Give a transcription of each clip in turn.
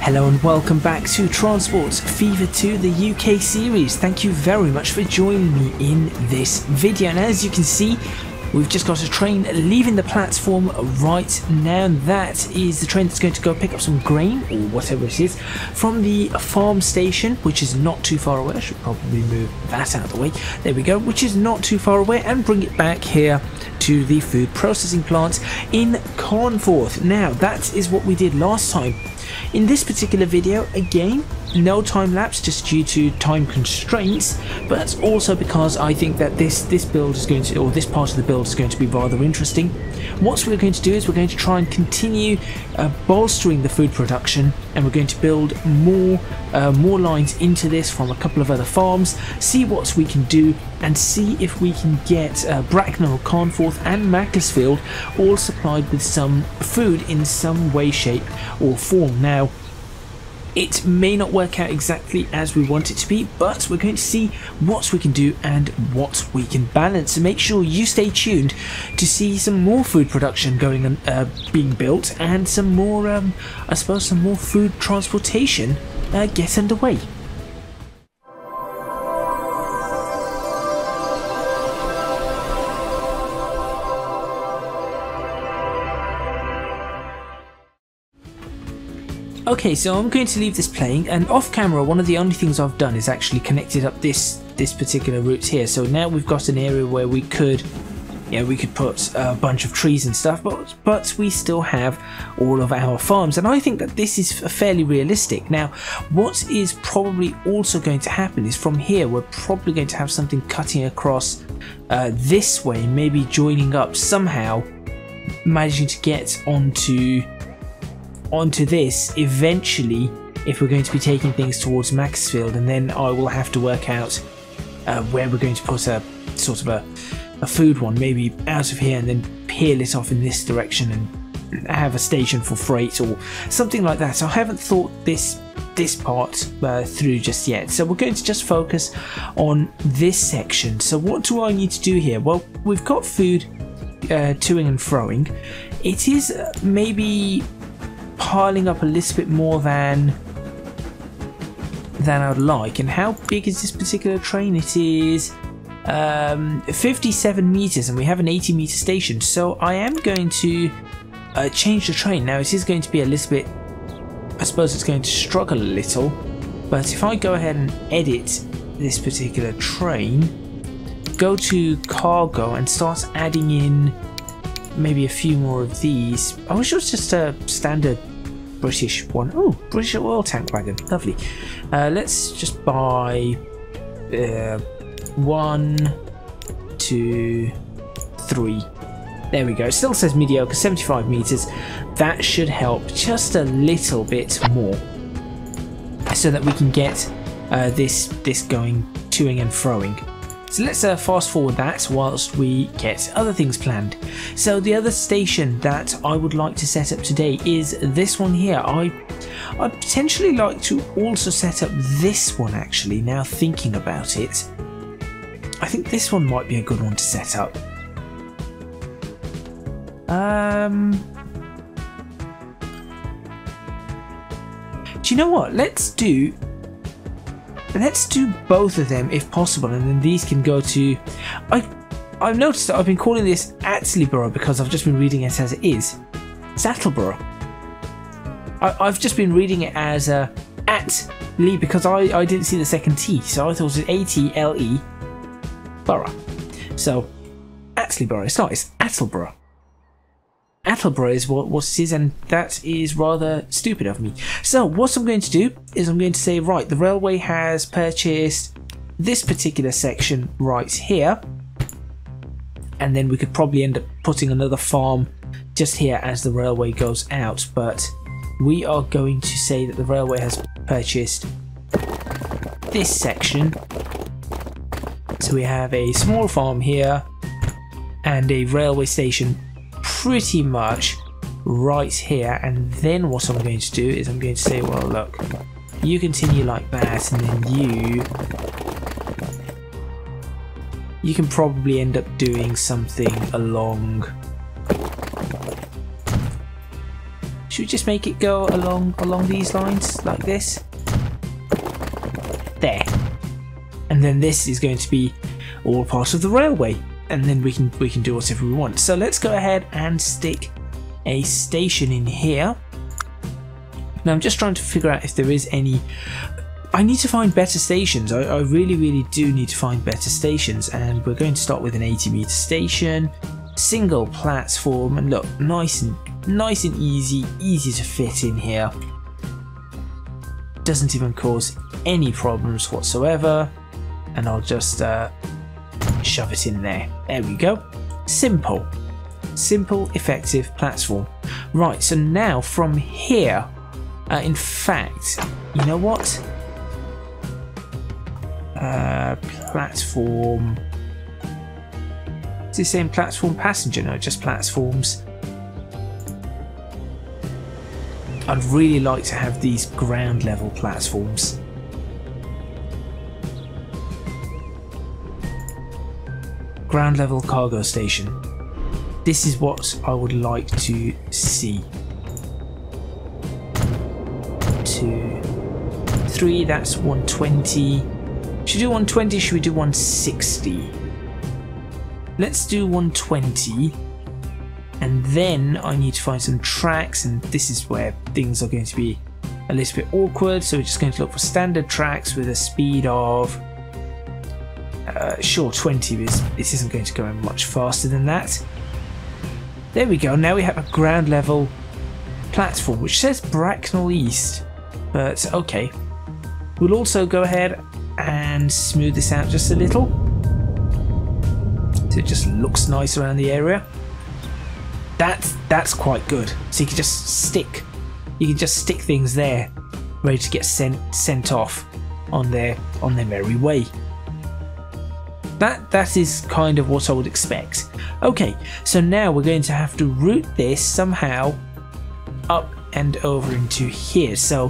Hello and welcome back to Transport Fever 2, the UK series. Thank you very much for joining me in this video. And as you can see, we've just got a train leaving the platform right now. And That is the train that's going to go pick up some grain or whatever it is from the farm station, which is not too far away. I should probably move that out of the way. There we go, which is not too far away, and bring it back here to the food processing plant in Carnforth. Now, that is what we did last time. In this particular video, again, no time lapse just due to time constraints, but that's also because I think that this this build is going to, or this part of the build is going to be rather interesting. What we're going to do is we're going to try and continue uh, bolstering the food production, and we're going to build more uh, more lines into this from a couple of other farms, see what we can do, and see if we can get uh, Bracknell, Carnforth, and Macclesfield all supplied with some food in some way, shape, or form. Now, it may not work out exactly as we want it to be, but we're going to see what we can do and what we can balance. So make sure you stay tuned to see some more food production going on, uh, being built, and some more, um, I suppose, some more food transportation uh, get underway. Okay, so I'm going to leave this playing, and off camera, one of the only things I've done is actually connected up this this particular route here. So now we've got an area where we could, yeah, we could put a bunch of trees and stuff, but but we still have all of our farms, and I think that this is fairly realistic. Now, what is probably also going to happen is from here, we're probably going to have something cutting across uh, this way, maybe joining up somehow, managing to get onto onto this eventually if we're going to be taking things towards Macclesfield, and then I will have to work out uh, where we're going to put a sort of a, a food one maybe out of here and then peel it off in this direction and have a station for freight or something like that. So I haven't thought this this part uh, through just yet. So we're going to just focus on this section. So what do I need to do here? Well we've got food uh, toing and froing. It is uh, maybe piling up a little bit more than than I'd like. And how big is this particular train? It is um, 57 meters, and we have an 80 meter station. So I am going to uh, change the train. Now it is going to be a little bit. I suppose it's going to struggle a little, but if I go ahead and edit this particular train, go to cargo and start adding in maybe a few more of these. I wish it was just a standard British one. Oh, British oil tank wagon. Lovely. Uh, let's just buy uh, one, two, three. There we go. It still says mediocre, 75 meters. That should help just a little bit more so that we can get uh, this this going toing and froing. So let's uh, fast forward that whilst we get other things planned. So the other station that I would like to set up today is this one here. I I'd potentially like to also set up this one actually now thinking about it. I think this one might be a good one to set up. Um Do you know what? Let's do let's do both of them if possible and then these can go to I I've noticed that I've been calling this Attleborough because I've just been reading it as it is. It's Attleborough I, have just been reading it as uh, at Lee because I, I didn't see the second T so I thought it was A-T-L-E Borough. So Attleborough it's not it's Attleborough Attleborough is what, what it is, and that is rather stupid of me. So, what I'm going to do is I'm going to say, right, the railway has purchased this particular section right here, and then we could probably end up putting another farm just here as the railway goes out, but we are going to say that the railway has purchased this section. So we have a small farm here and a railway station pretty much right here and then what I'm going to do is I'm going to say well look you continue like that and then you you can probably end up doing something along Should we just make it go along along these lines like this? There. And then this is going to be all part of the railway. And then we can we can do whatever we want. So let's go ahead and stick a station in here. Now I'm just trying to figure out if there is any I need to find better stations. I, I, really, really do need to find better stations, and we're going to start with an 80 meter station, single platform, and look, nice and nice and easy, easy to fit in here. Doesn't even cause any problems whatsoever, and I'll just uh, shove it in there. There we go. Simple, simple, effective platform. Right, so now from here, uh, in fact, you know what? Uh, platform. Is this saying platform passenger? No, just platforms. I'd really like to have these ground level platforms. Ground level cargo station. This is what I would like to see. Two, three, that's 120. Should we do 120? Should we do 160? Let's do 120. And then I need to find some tracks, and this is where things are going to be a little bit awkward. So we're just going to look for standard tracks with a speed of uh, sure 20 is this isn't going to go much faster than that. There we go. Now we have a ground level platform which says Bracknell East, but okay. We'll also go ahead and smooth this out just a little so it just looks nice around the area. That's that's quite good. So you can just stick, you can just stick things there, ready to get sent sent off on their on their merry way. That that is kind of what I would expect. Okay, so now we're going to have to route this somehow up and over into here. So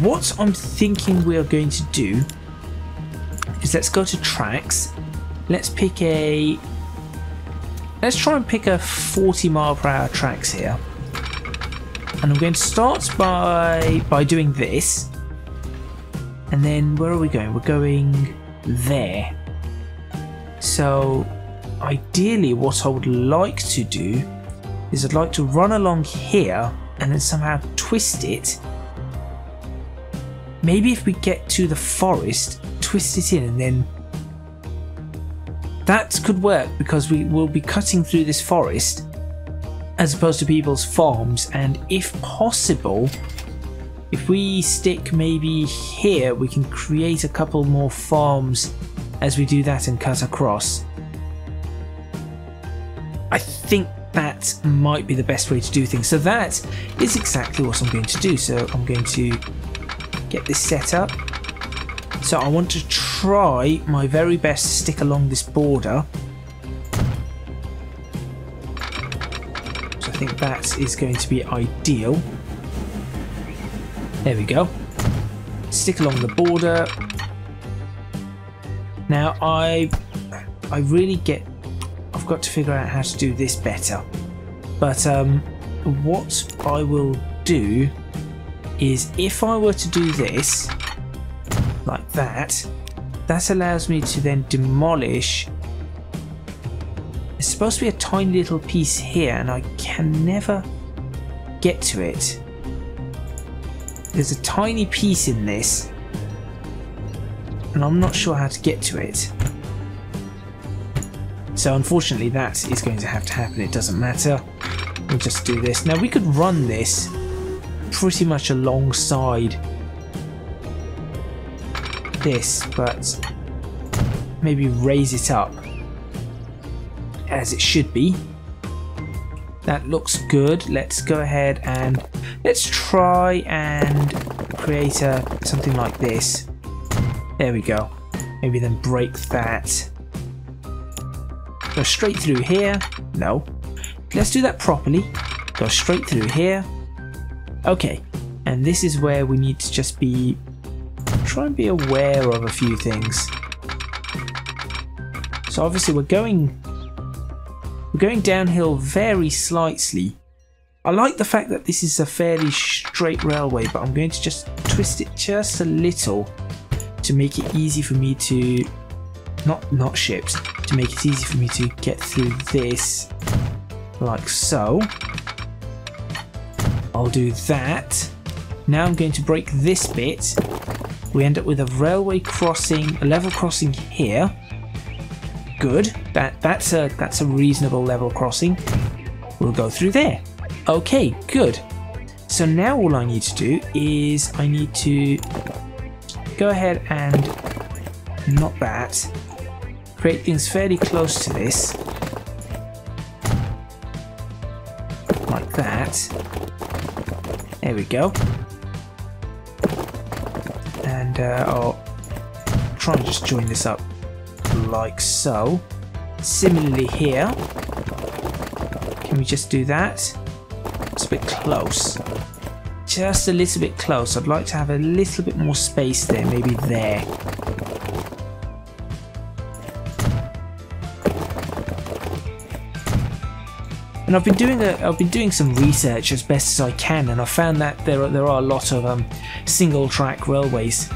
what I'm thinking we are going to do is let's go to tracks. Let's pick a... Let's try and pick a 40 mile per hour tracks here. And I'm going to start by by doing this. And then where are we going? We're going there. So ideally what I would like to do is I'd like to run along here and then somehow twist it. Maybe if we get to the forest twist it in and then that could work because we will be cutting through this forest as opposed to people's farms and if possible if we stick maybe here we can create a couple more farms as we do that and cut across I think that might be the best way to do things so that is exactly what I'm going to do so I'm going to get this set up so I want to try my very best to stick along this border. So I think that is going to be ideal. There we go. Stick along the border. Now I I really get I've got to figure out how to do this better. But um, what I will do is if I were to do this like that, that allows me to then demolish it's supposed to be a tiny little piece here and I can never get to it. There's a tiny piece in this and I'm not sure how to get to it. So unfortunately that is going to have to happen, it doesn't matter. We'll just do this. Now we could run this pretty much alongside this, but maybe raise it up as it should be. That looks good. Let's go ahead and let's try and create a something like this. There we go. Maybe then break that. Go straight through here. No. Let's do that properly. Go straight through here. Okay. And this is where we need to just be try and be aware of a few things. So obviously we're going we're going downhill very slightly I like the fact that this is a fairly straight railway, but I'm going to just twist it just a little to make it easy for me to, not not ships, to make it easy for me to get through this, like so. I'll do that. Now I'm going to break this bit. We end up with a railway crossing, a level crossing here. Good. That that's a that's a reasonable level crossing. We'll go through there. Okay, good. So now all I need to do is I need to go ahead and not that. Create things fairly close to this. Like that. There we go. And uh, I'll try and just join this up like so. Similarly here. Can we just do that? It's a bit close. Just a little bit close. I'd like to have a little bit more space there, maybe there. And I've been doing a, I've been doing some research as best as I can, and I found that there are, there are a lot of um, single track railways.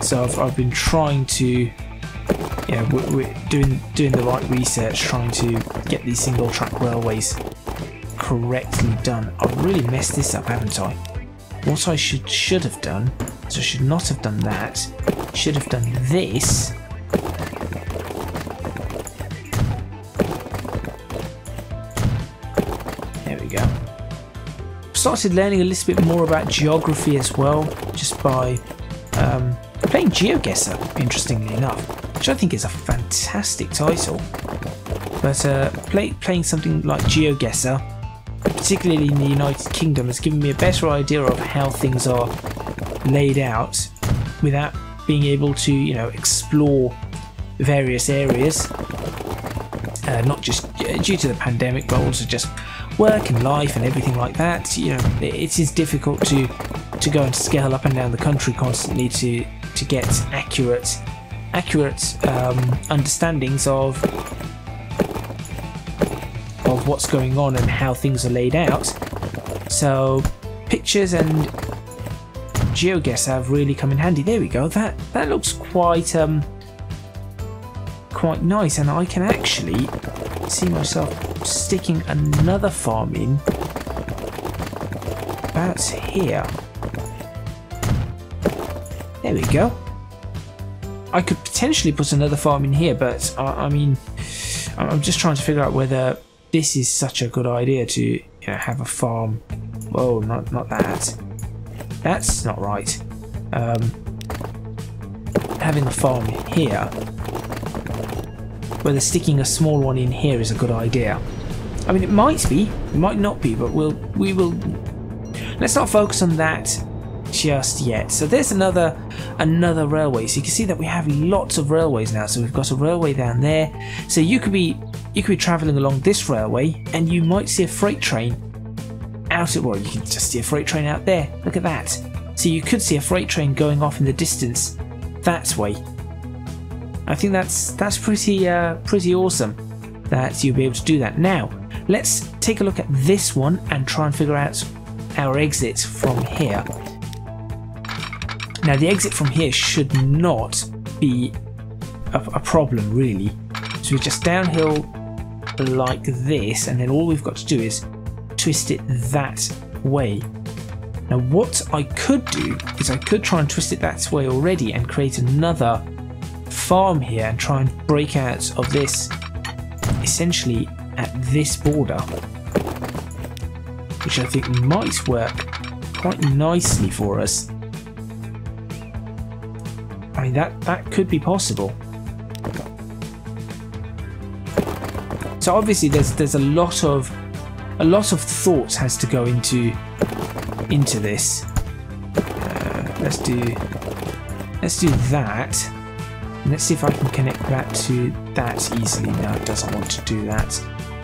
So I've, I've been trying to yeah, we're, we're, doing doing the right research, trying to get these single track railways correctly done. I've really messed this up, haven't I? What I should should have done, so I should not have done that. Should have done this. There we go. Started learning a little bit more about geography as well, just by um, playing GeoGuessr, interestingly enough, which I think is a fantastic title. But uh, play, playing something like GeoGuessr, particularly in the United Kingdom, has given me a better idea of how things are laid out without being able to, you know, explore various areas. Uh, not just due to the pandemic, but also just work and life and everything like that. You know, it is difficult to to go and scale up and down the country constantly to to get accurate accurate um, understandings of what's going on and how things are laid out. So pictures and GeoGuessr have really come in handy. There we go. That that looks quite um quite nice, and I can actually see myself sticking another farm in about here. There we go. I could potentially put another farm in here, but I, I mean, I'm just trying to figure out whether this is such a good idea to you know, have a farm. Whoa, not not that. That's not right. Um, having a farm here, whether sticking a small one in here is a good idea. I mean, it might be, it might not be, but we'll we will. Let's not focus on that just yet. So there's another another railway. So you can see that we have lots of railways now. So we've got a railway down there. So you could be you could be travelling along this railway and you might see a freight train out at well you can just see a freight train out there. Look at that. So you could see a freight train going off in the distance that way. I think that's that's pretty uh, pretty awesome that you'll be able to do that. Now let's take a look at this one and try and figure out our exit from here. Now the exit from here should not be a, a problem really. So we're just downhill like this and then all we've got to do is twist it that way. Now what I could do is I could try and twist it that way already and create another farm here and try and break out of this essentially at this border which I think might work quite nicely for us. I mean that that could be possible. So obviously there's there's a lot of a lot of thought has to go into into this. Uh, let's do let's do that. And let's see if I can connect that to that easily. No, it doesn't want to do that.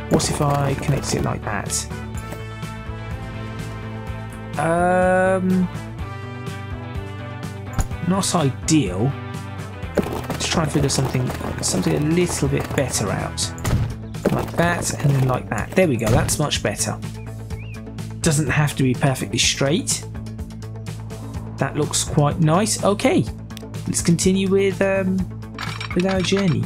What if I connect it like that? Um, not ideal. Let's try and figure something something a little bit better out. Like that, and then like that. There we go, that's much better. doesn't have to be perfectly straight. That looks quite nice. Okay, let's continue with um, with our journey.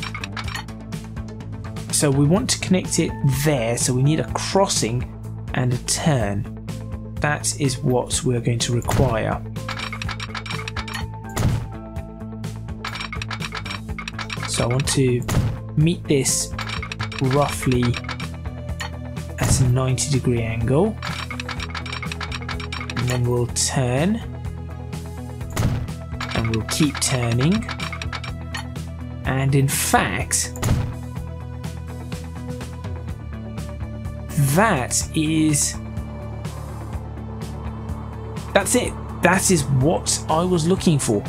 So we want to connect it there, so we need a crossing and a turn. That is what we're going to require. So I want to meet this roughly at a 90 degree angle. And then we'll turn. And we'll keep turning. And in fact, that is that's it that is what I was looking for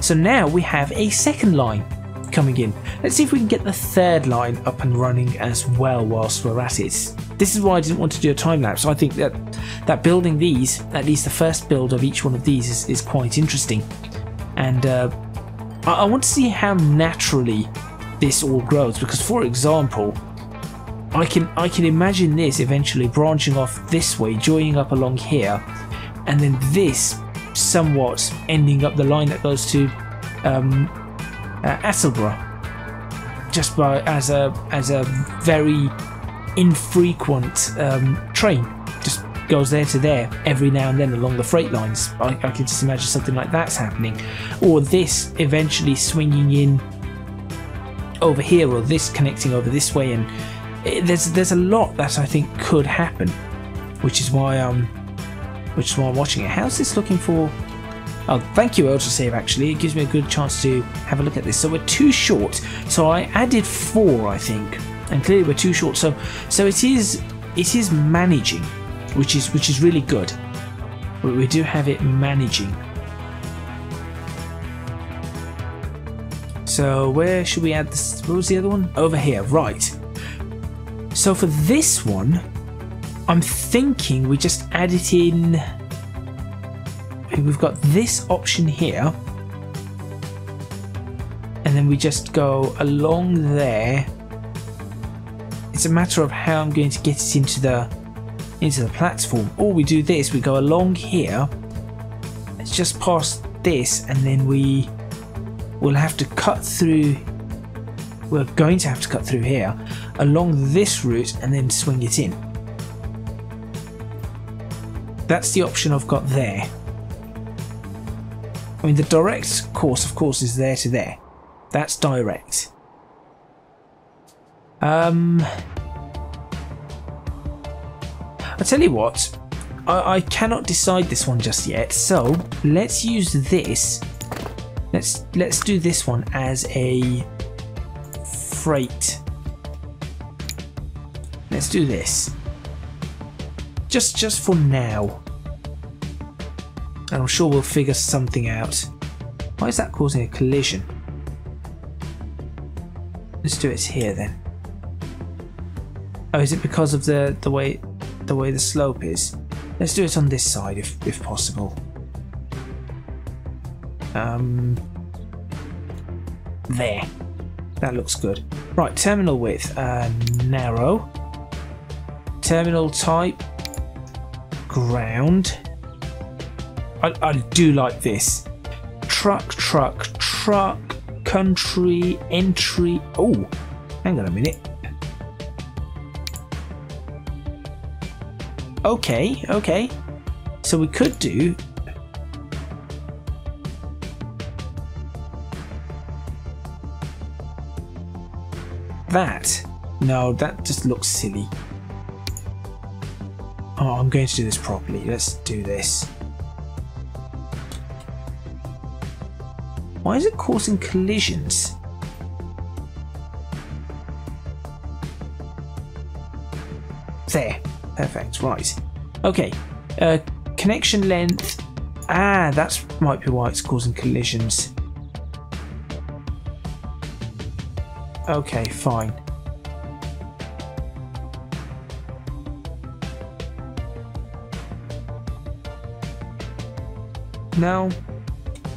so now we have a second line coming in let's see if we can get the third line up and running as well whilst we're at it. This is why I didn't want to do a time lapse. I think that that building these at least the first build of each one of these is, is quite interesting. And uh, I, I want to see how naturally this all grows because for example I can I can imagine this eventually branching off this way, joining up along here, and then this somewhat ending up the line that goes to um, uh, Attleborough, just by as a as a very infrequent um, train, just goes there to there every now and then along the freight lines. I, I can just imagine something like that's happening, or this eventually swinging in over here, or this connecting over this way and it, there's there's a lot that I think could happen, which is why um, which is why I'm watching it. How's this looking for? Oh, thank you, Autosave. Actually, it gives me a good chance to have a look at this. So we're too short. So I added four, I think, and clearly we're too short. So so it is it is managing, which is which is really good. But we do have it managing. So where should we add this? What was the other one? Over here, right. So for this one, I'm thinking we just add it in. We've got this option here. And then we just go along there. It's a matter of how I'm going to get it into the into the platform. Or we do this, we go along here. It's just past this and then we will have to cut through we're going to have to cut through here along this route and then swing it in. That's the option I've got there. I mean, the direct course, of course, is there to there. That's direct. Um, I tell you what, I, I cannot decide this one just yet. So let's use this. Let's let's do this one as a freight. Let's do this. Just just for now. And I'm sure we'll figure something out. Why is that causing a collision? Let's do it here then. Oh, is it because of the the way the way the slope is? Let's do it on this side if if possible. Um there. That looks good. Right, terminal width, uh, narrow. Terminal type, ground. I, I do like this. Truck, truck, truck, country, entry. Oh, hang on a minute. Okay, okay. So we could do That? No, that just looks silly. Oh, I'm going to do this properly. Let's do this. Why is it causing collisions? There. Perfect. Right. Okay. Uh, connection length. Ah, that might be why it's causing collisions. Okay, fine. No?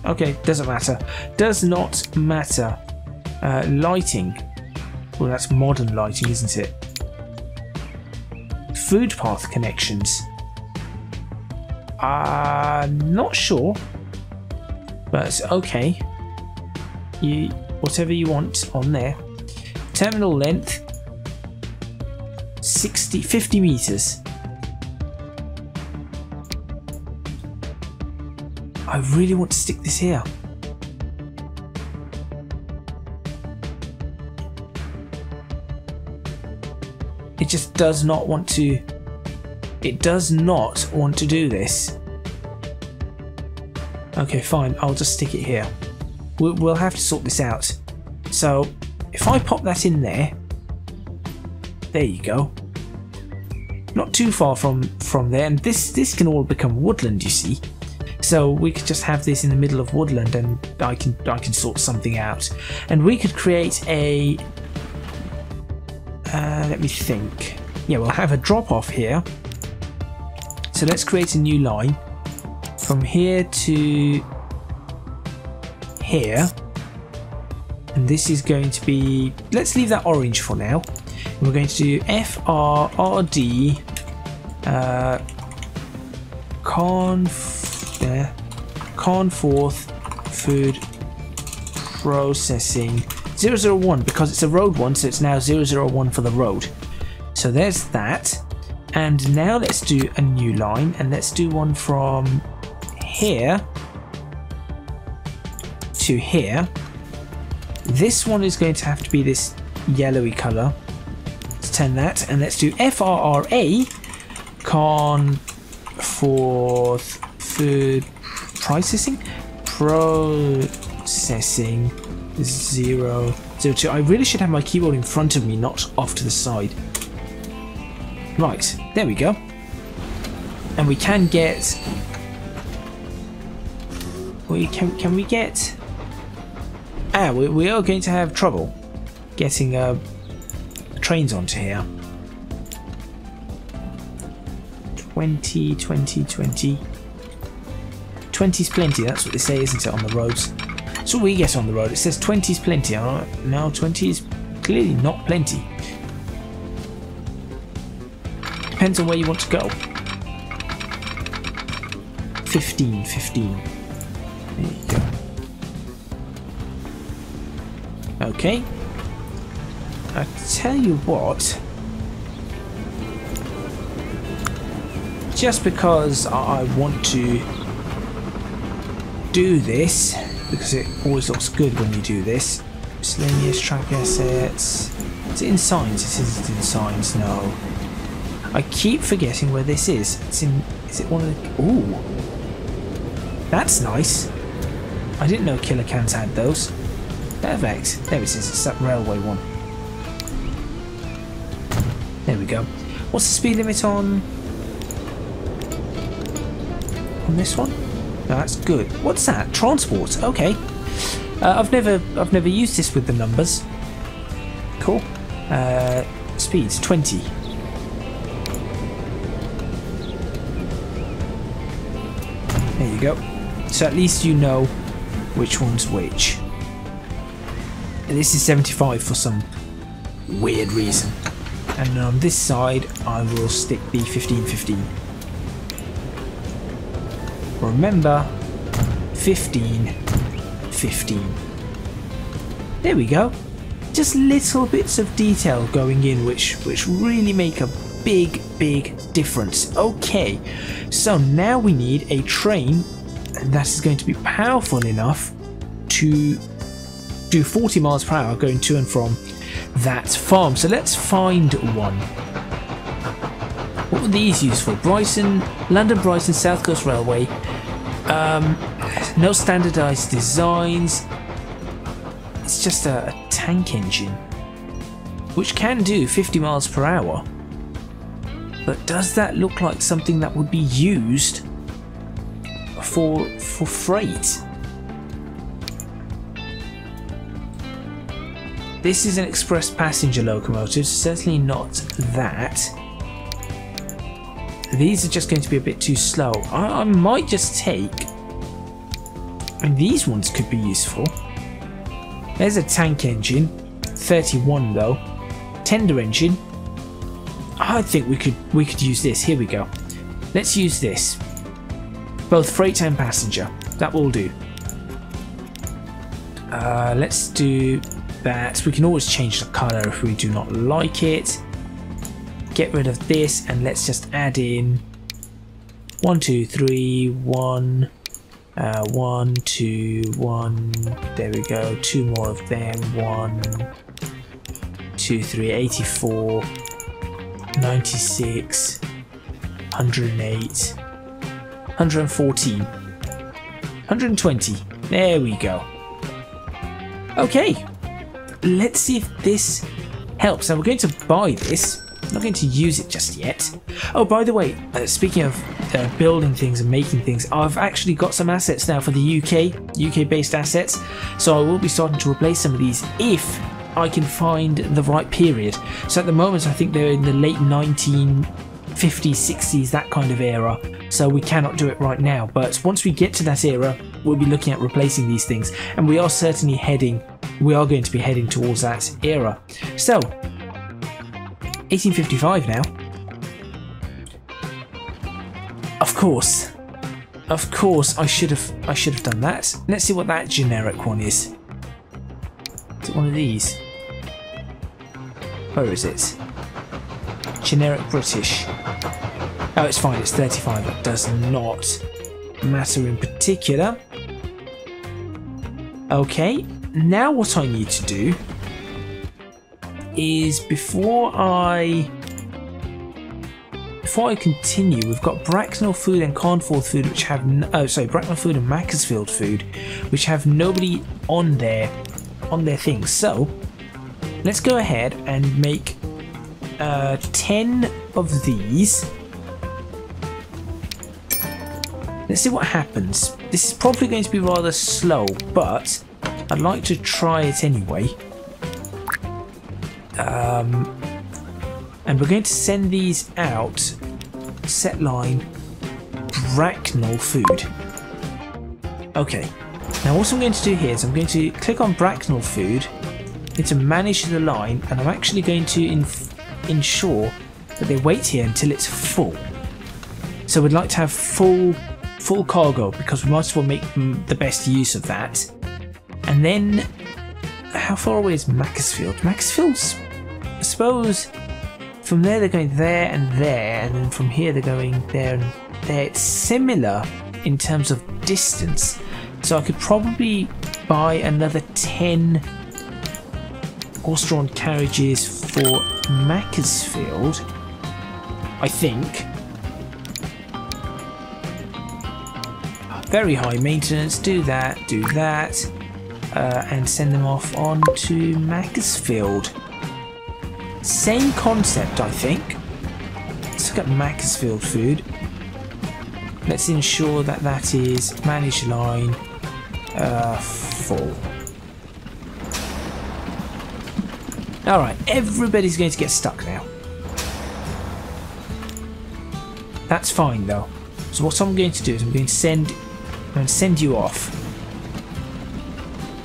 Okay, doesn't matter. Does not matter. Uh, lighting. Well, that's modern lighting, isn't it? Food path connections. Uh, not sure. But okay. You whatever you want on there. Terminal length 60 50 meters. I really want to stick this here. It just does not want to it does not want to do this. Okay, fine. I'll just stick it here. We'll, we'll have to sort this out. So, if I pop that in there, there you go. Not too far from from there, and this this can all become woodland. You see, so we could just have this in the middle of woodland, and I can I can sort something out, and we could create a. Uh, let me think. Yeah, we'll have a drop off here. So let's create a new line from here to here and this is going to be let's leave that orange for now and we're going to do FRRD uh, con yeah, Carnforth food processing. 001 because it's a road one so it's now 001 for the road. So there's that. And now let's do a new line and let's do one from here to here. This one is going to have to be this yellowy colour. Let's turn that and let's do FRRA Carnforth food processing processing zero zero two. I really should have my keyboard in front of me, not off to the side. Right, there we go. And we can get... We can, can we get... Ah, we, we are going to have trouble getting uh, trains onto here. 20, 20, 20. 20's plenty, that's what they say, isn't it, on the roads? So we get on the road. It says 20's plenty. Now 20 is clearly not plenty. Depends on where you want to go. 15, 15. There you go. Okay. I tell you what. Just because I want to do this, because it always looks good when you do this. Miscellaneous track assets. Is it in signs? It is in signs, no. I keep forgetting where this is. It's in. Is it one of the. Ooh. That's nice. I didn't know killer cans had those. Perfect. There it is. It's that railway one. There we go. What's the speed limit on. on this one? That's good. What's that? Transport. Okay. Uh, I've never I've never used this with the numbers. Cool. Uh, speeds 20. There you go. So at least you know which one's which. And this is 75 for some weird reason. And on this side, I will stick the 1515. Remember, 15, 15. There we go. Just little bits of detail going in which, which really make a big, big difference. Okay, so now we need a train that is going to be powerful enough to do 40 miles per hour going to and from that farm. So let's find one. What were these used for? Brighton, London Brighton South Coast Railway. Um, no standardized designs. It's just a, a tank engine, which can do 50 miles per hour. But does that look like something that would be used for for freight? This is an express passenger locomotive, certainly not that. These are just going to be a bit too slow. I, I might just take... And these ones could be useful. There's a tank engine, 31 though. Tender engine, I think we could we could use this. Here we go. Let's use this. both freight and passenger. That will do. Uh, let's do that. We can always change the color if we do not like it. Get rid of this and let's just add in one, two, three, one, uh, one, two, one. There we go. Two more of them. One, two, three, 84, 96, 108, 114, 120. There we go. Okay, let's see if this helps. Now we're going to buy this. I'm not going to use it just yet. Oh, by the way, uh, speaking of uh, building things and making things, I've actually got some assets now for the UK, UK-based assets. So I will be starting to replace some of these if I can find the right period. So at the moment, I think they're in the late 1950s, 60s, that kind of era. So we cannot do it right now. But once we get to that era, we'll be looking at replacing these things. And we are certainly heading, we are going to be heading towards that era. So, 1855 now. Of course. Of course, I should have I should have done that. Let's see what that generic one is. Is it one of these? Where is it? Generic British. Oh, it's fine, it's 35. It does not matter in particular. Okay, now what I need to do is before I before I continue, we've got Bracknell food and Carnforth food, which have no, oh sorry, Bracknell food and Macclesfield food, which have nobody on their on their things. So let's go ahead and make uh, ten of these. Let's see what happens. This is probably going to be rather slow, but I'd like to try it anyway. Um, and we're going to send these out set line Bracknell food. Okay, now what I'm going to do here is I'm going to click on Bracknell food, going to manage the line, and I'm actually going to ensure that they wait here until it's full. So we'd like to have full full cargo because we might as well make the best use of that. And then, how far away is Macclesfield? Macclesfield's, I suppose, from there they're going there and there, and then from here they're going there and there. It's similar in terms of distance, so I could probably buy another 10 horse-drawn carriages for Macclesfield, I think. Very high maintenance, do that, do that, uh, and send them off on to Macclesfield. Same concept, I think. Let's look at Macclesfield food. Let's ensure that that is managed line uh, full. Alright, everybody's going to get stuck now. That's fine though. So what I'm going to do is I'm going to send I'm going to send you off.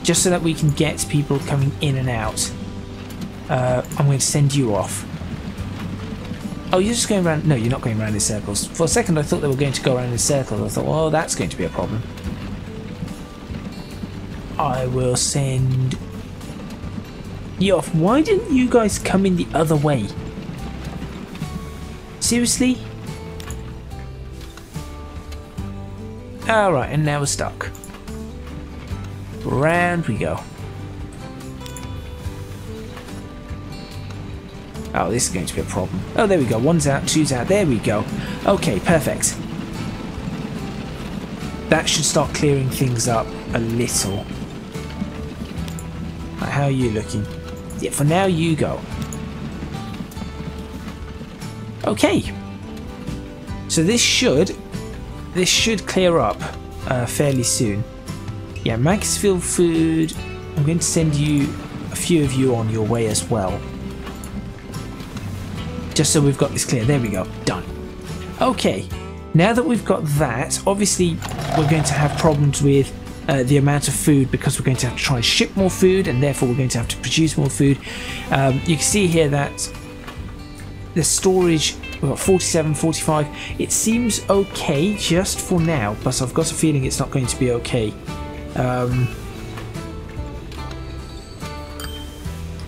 Just so that we can get people coming in and out uh, I'm going to send you off. Oh, you're just going around. No, you're not going around in circles. For a second, I thought they were going to go around in circles. I thought, well, that's going to be a problem. I will send you off. Why didn't you guys come in the other way? Seriously? Alright, and now we're stuck. Round we go. Oh, this is going to be a problem. Oh, there we go. One's out, two's out. There we go. Okay, perfect. That should start clearing things up a little. How are you looking? Yeah, for now you go. Okay. So this should, this should clear up uh, fairly soon. Yeah, Macclesfield food. I'm going to send you a few of you on your way as well just so we've got this clear. There we go, done. Okay, now that we've got that, obviously we're going to have problems with uh, the amount of food because we're going to have to try and ship more food and therefore we're going to have to produce more food. Um, you can see here that the storage We've got 47, 45. It seems okay just for now, but I've got a feeling it's not going to be okay. Um,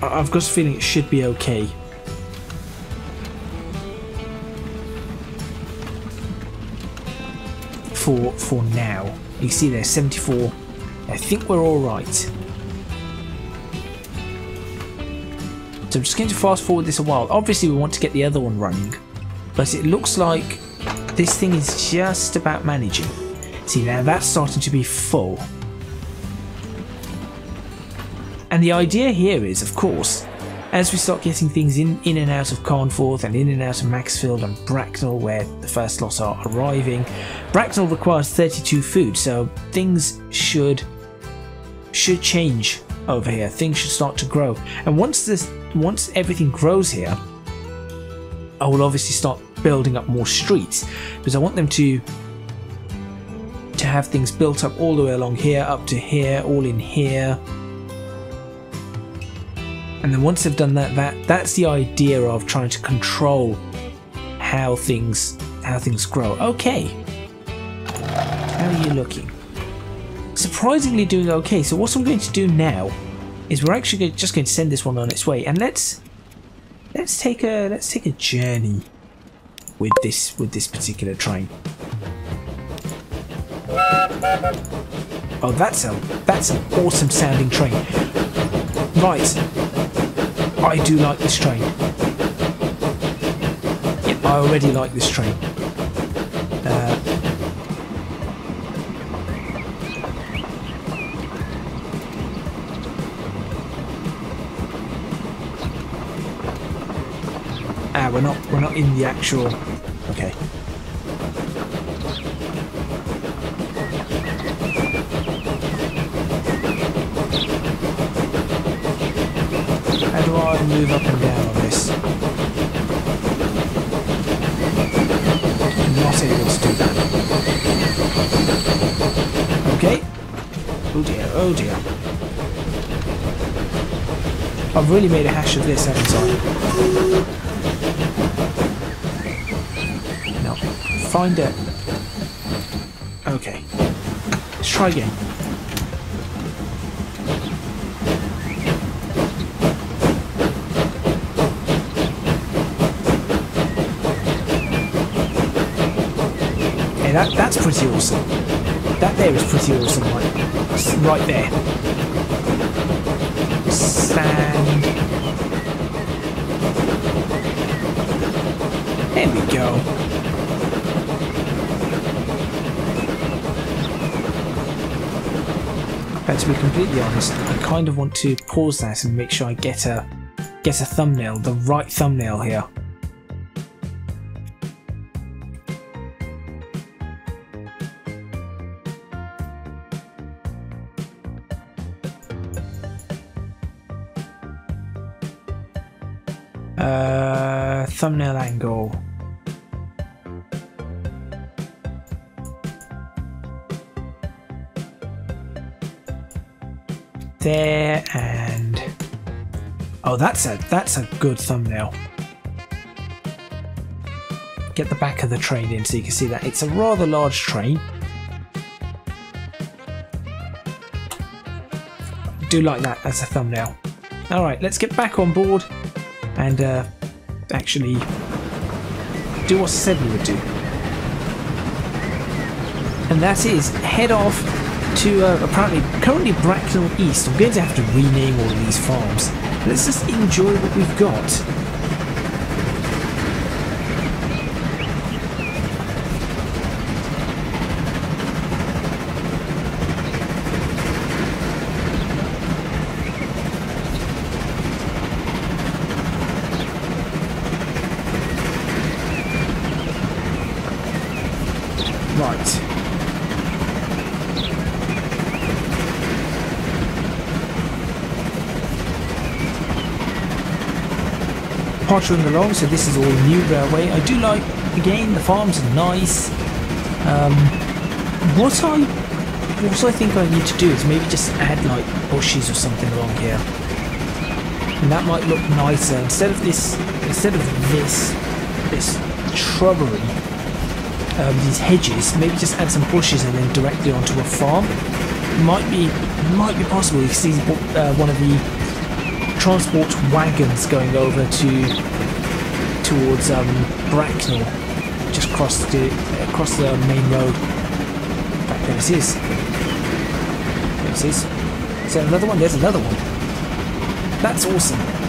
I've got a feeling it should be okay. For now. You see there, 74. I think we're alright. So I'm just going to fast forward this a while. Obviously we want to get the other one running. But it looks like this thing is just about managing. See now that's starting to be full. And the idea here is, of course, as we start getting things in, in and out of Carnforth and in and out of Macclesfield and Bracknell where the first lots are arriving, Bracknell requires 32 food, so things should should change over here. Things should start to grow. And once this once everything grows here, I will obviously start building up more streets because I want them to to have things built up all the way along here, up to here, all in here. And then once they've done that, that that's the idea of trying to control how things how things grow. Okay. How are you looking? Surprisingly doing okay. So what I'm going to do now is we're actually just going to send this one on its way and let's let's take a let's take a journey with this with this particular train. Oh, that's a that's an awesome sounding train. Right, I do like this train. I already like this train. Uh, ah, we're not we're not in the actual. Okay. How do I move up and down on this? Not able to do that. Okay. I've really made a hash of this, haven't I? No. Find it. Okay. Let's try again. Hey, that, that's pretty awesome. That there is pretty awesome, right, there. Sand. There we go. But to be completely honest, I kind of want to pause that and make sure I get a get a thumbnail, the right thumbnail here. Thumbnail angle. There and oh, that's a that's a good thumbnail. Get the back of the train in so you can see that it's a rather large train. Do like that as a thumbnail. All right, let's get back on board and uh, actually do what I said we would do. And that is head off to uh, apparently currently Bracknell East. I'm going to have to rename all of these farms. Let's just enjoy what we've got. Right. Pottering along, so this is all new railway. I do like, again, the farms are nice. Um, what I, what I think I need to do is maybe just add like bushes or something along here. And that might look nicer instead of this, instead of this, this shrubbery, um, these hedges, maybe just add some bushes and then directly onto a farm. Might be, might be possible. You see uh, one of the transport wagons going over to towards um, Bracknell, just across the across the main road. Fact, there it is. There it is. Is there another one? There's another one. That's awesome.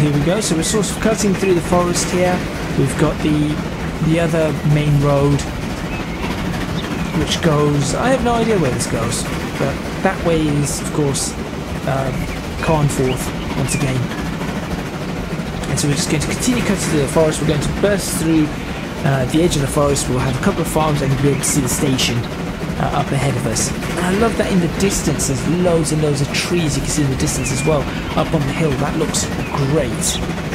here we go. So we're sort of cutting through the forest here. We've got the the other main road, which goes. I have no idea where this goes, but that way is, of course, um, Carnforth once again. And so we're just going to continue cutting through the forest. We're going to burst through uh, the edge of the forest. We'll have a couple of farms and we'll be able to see the station uh, up ahead of us. And I love that in the distance there's loads and loads of trees you can see in the distance as well up on the hill. That looks great.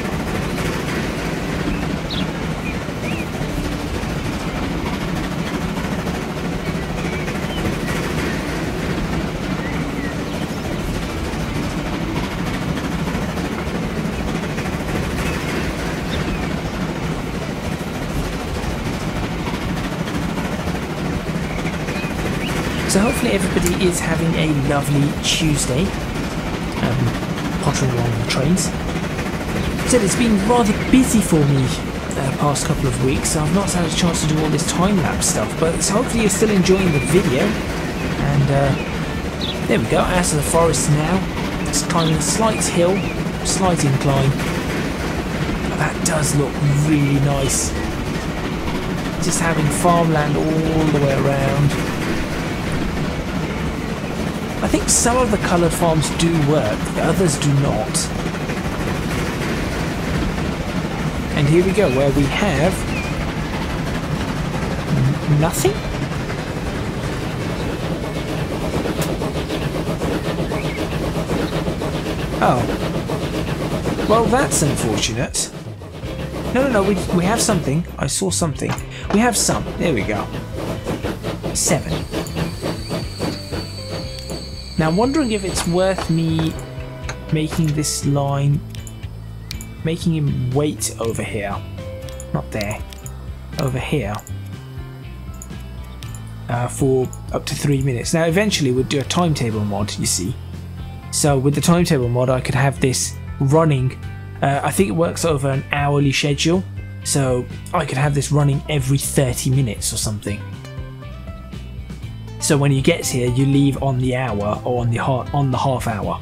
So hopefully everybody is having a lovely Tuesday, um, pottering along the trains. So it's been rather busy for me uh, past couple of weeks, I've not had a chance to do all this time-lapse stuff, but hopefully you're still enjoying the video. And uh, there we go, out of the forest now. It's climbing a slight hill, slight incline. That does look really nice. Just having farmland all the way around. I think some of the coloured farms do work, the others do not. And here we go, where we have nothing. Oh. Well, that's unfortunate. No, no, no, we, we have something. I saw something. We have some. There we go. Seven. Now I'm wondering if it's worth me making this line, making him wait over here, not there, over here, uh, for up to three minutes. Now eventually we'd do a timetable mod, you see. So with the timetable mod I could have this running, uh, I think it works over an hourly schedule, so I could have this running every 30 minutes or something. So when he gets here, you leave on the hour or on the on the half hour.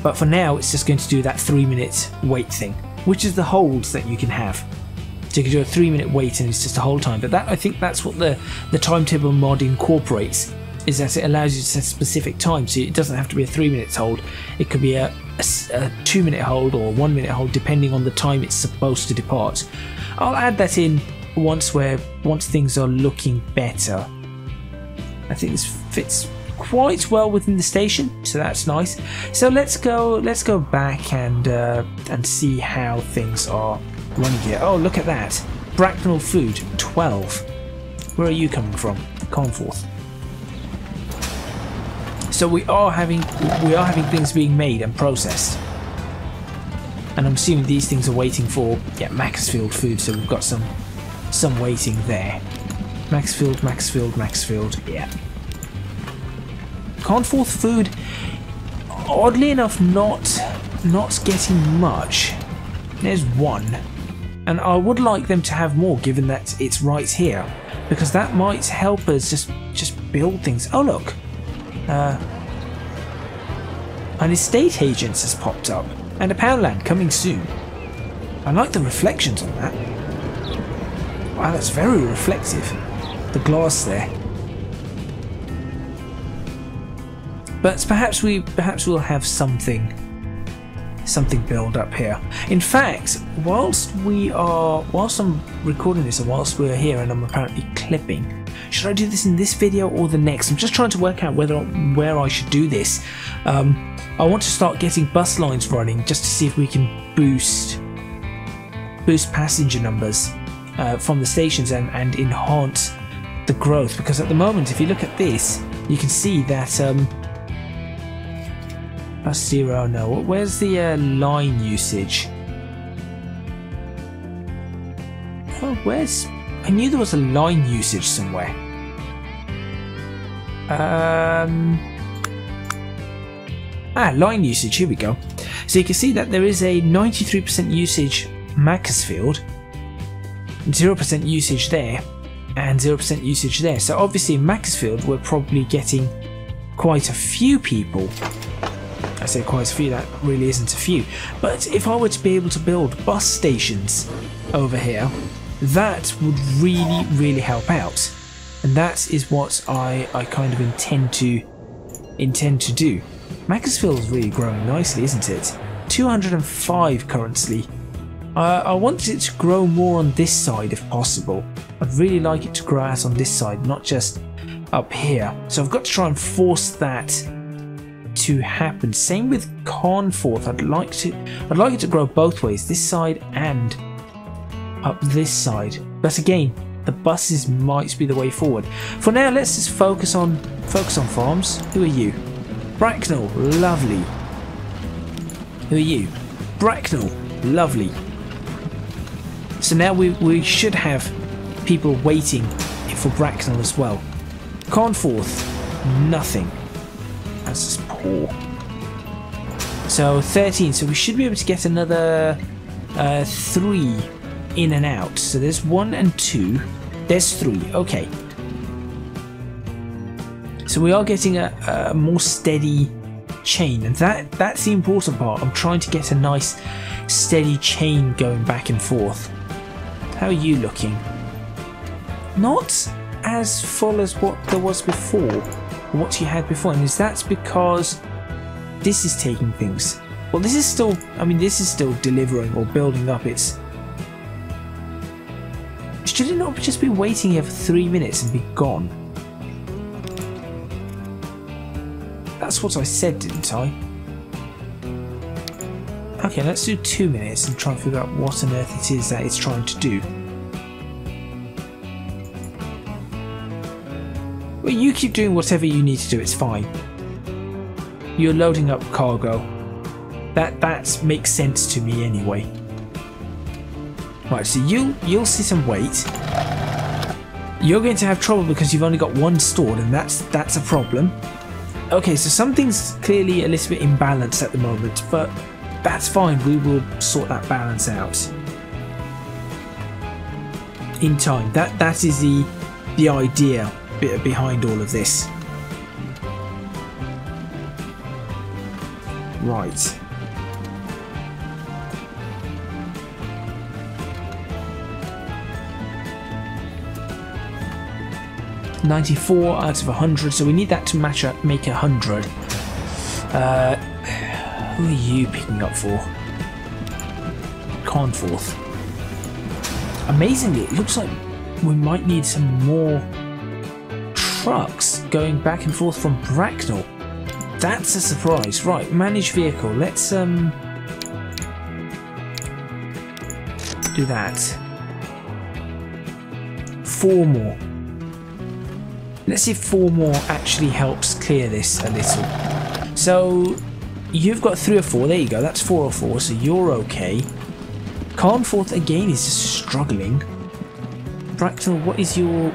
But for now, it's just going to do that three minute wait thing, which is the holds that you can have. So you can do a three minute wait and it's just a hold time. But that I think that's what the, the timetable mod incorporates, is that it allows you to set a specific time. So it doesn't have to be a three minutes hold. It could be a, a, a two minute hold or a one minute hold depending on the time it's supposed to depart. I'll add that in once we're once things are looking better. I think this fits quite well within the station, so that's nice. So let's go let's go back and uh, and see how things are running here. Oh, look at that! Bracknell food, 12. Where are you coming from? Carnforth. So we are having we are having things being made and processed. And I'm assuming these things are waiting for yeah Macclesfield food, so we've got some some waiting there. Macclesfield, Macclesfield, Macclesfield, yeah. Carnforth food, oddly enough, not not getting much. There's one. And I would like them to have more given that it's right here. Because that might help us just just build things. Oh look. Uh, an estate agents has popped up. And a Poundland coming soon. I like the reflections on that. Wow, that's very reflective. The glass there. But perhaps we perhaps we'll have something something build up here. In fact, whilst we are whilst I'm recording this and whilst we're here and I'm apparently clipping, should I do this in this video or the next? I'm just trying to work out whether where I should do this. Um, I want to start getting bus lines running just to see if we can boost boost passenger numbers uh, from the stations and, and enhance the growth. Because at the moment if you look at this you can see that um, that's zero no. Where's the uh, line usage? Oh where's I knew there was a line usage somewhere. Um ah line usage here we go. So you can see that there is a 93% usage Macclesfield 0% usage there and 0% usage there. So obviously in Macclesfield we're probably getting quite a few people. I say quite a few, that really isn't a few. But if I were to be able to build bus stations over here, that would really, really help out. And that is what I, I kind of intend to intend to do. Macclesfield is really growing nicely, isn't it? 205 currently uh, I want it to grow more on this side if possible. I'd really like it to grow out on this side, not just up here. So I've got to try and force that to happen. Same with Carnforth. I'd like to I'd like it to grow both ways, this side and up this side. But again, the buses might be the way forward. For now, let's just focus on focus on farms. Who are you? Bracknell, lovely. Who are you? Bracknell, lovely. So now we, we should have people waiting for Bracknell as well. Carnforth, nothing. That's just poor. So 13, so we should be able to get another uh, 3 in and out. So there's 1 and 2. There's 3, okay. So we are getting a, a more steady chain and that that's the important part. I'm trying to get a nice steady chain going back and forth. How are you looking? Not as full as what there was before, what you had before, and is that because this is taking things? Well, this is still, I mean, this is still delivering or building up its. Should it not just be waiting here for three minutes and be gone? That's what I said, didn't I? Okay, let's do two minutes and try and figure out what on earth it is that it's trying to do. Well, you keep doing whatever you need to do, it's fine. You're loading up cargo. That that makes sense to me anyway. Right, so you you'll sit and wait. You're going to have trouble because you've only got one stored and that's that's a problem. Okay, so something's clearly a little bit imbalanced at the moment, but that's fine, we will sort that balance out. In time. That that is the the idea behind all of this. Right. Ninety-four out of hundred, so we need that to match up, make a hundred. Uh, who are you picking up for? Carnforth. Amazingly, it looks like we might need some more trucks going back and forth from Bracknell. That's a surprise. Right, manage vehicle. Let's um do that. Four more. Let's see if four more actually helps clear this a little. So you've got three or four. There you go. That's four or four. So you're okay. Carnforth again is just struggling. Bracknell, what is your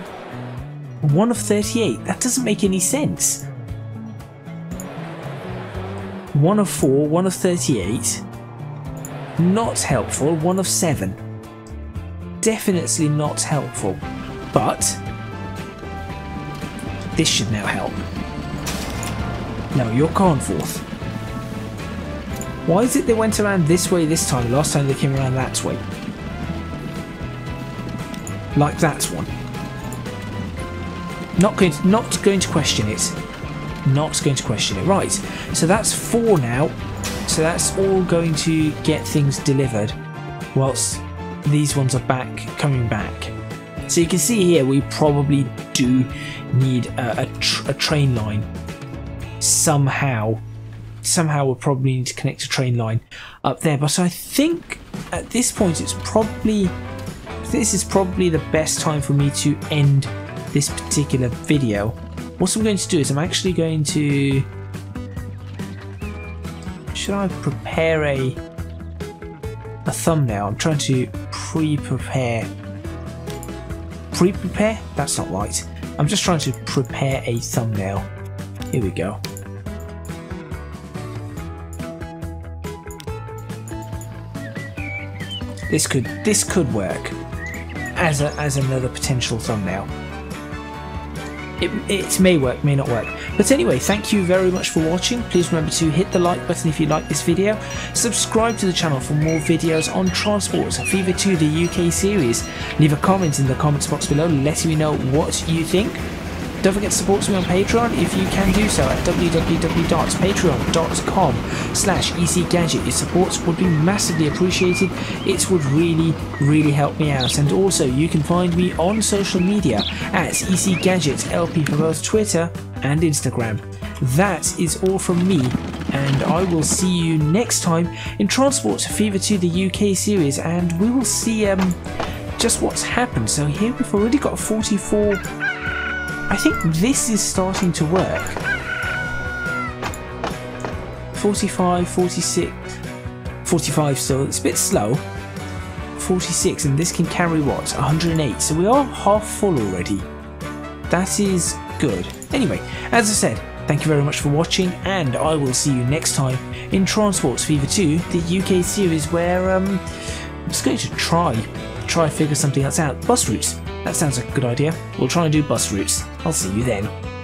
1 of 38. That doesn't make any sense. 1 of 4, 1 of 38. Not helpful. 1 of 7. Definitely not helpful. But this should now help. No, you're Carnforth. Why is it they went around this way this time? Last time they came around that way. Like that one. Not going to, not going to question it. not going to question it. Right, so that's four now. So that's all going to get things delivered whilst these ones are back, coming back. So you can see here we probably do need a, a, tr a train line somehow. Somehow we'll probably need to connect a train line up there. But I think at this point it's probably this is probably the best time for me to end this particular video. What I'm going to do is I'm actually going to should I prepare a a thumbnail? I'm trying to pre-prepare pre-prepare? That's not right. I'm just trying to prepare a thumbnail. Here we go. This could this could work as a, as another potential thumbnail. It, it may work, may not work. But anyway, thank you very much for watching. Please remember to hit the like button if you like this video. Subscribe to the channel for more videos on Transport Fever 2 the UK series. Leave a comment in the comments box below letting me know what you think. Don't forget to support me on Patreon if you can do so at www.patreon.com slash ecgadget. Your support would be massively appreciated. It would really, really help me out. And also, you can find me on social media at ecgadgetlp for both Twitter and Instagram. That is all from me, and I will see you next time in Transport Fever 2 the UK series, and we will see um, just what's happened. So here we've already got 44 I think this is starting to work. 45, 46, 45 still, it's a bit slow. 46 and this can carry what? 108, so we are half full already. That is good. Anyway, as I said, thank you very much for watching and I will see you next time in Transports Fever 2, the UK series where um, I'm just going to try, try figure something else out. Bus routes. That sounds like a good idea. We'll try and do bus routes. I'll see you then.